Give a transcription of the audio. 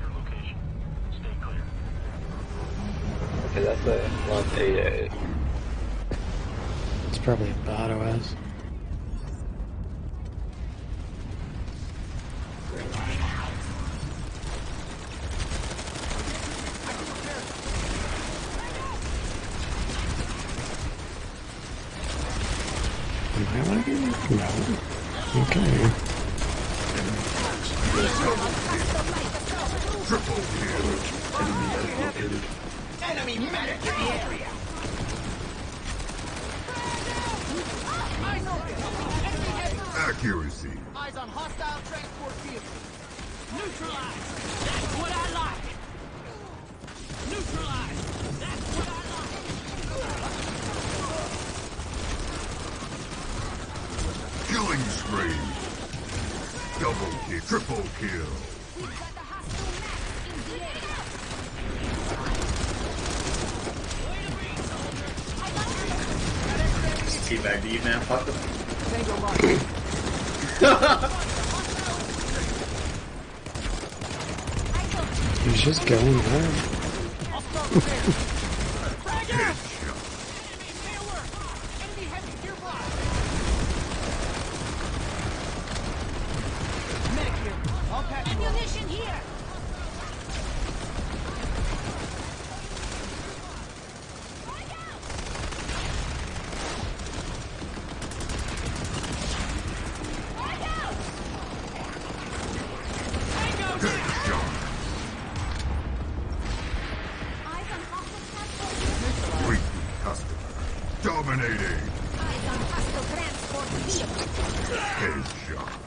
your location. Stay clear. Okay, that's a 188. It's probably in Badawas. Am I? No. Okay. Enemy medic in the area. Accuracy. Eyes on hostile transport vehicle. Neutralize. That's what I like. Neutralize. That's what I like. Killing spree. Double kill. Triple kill. teabag to you, man. Fuck. He's just going home. Ammunition here! Dominating. Headshot.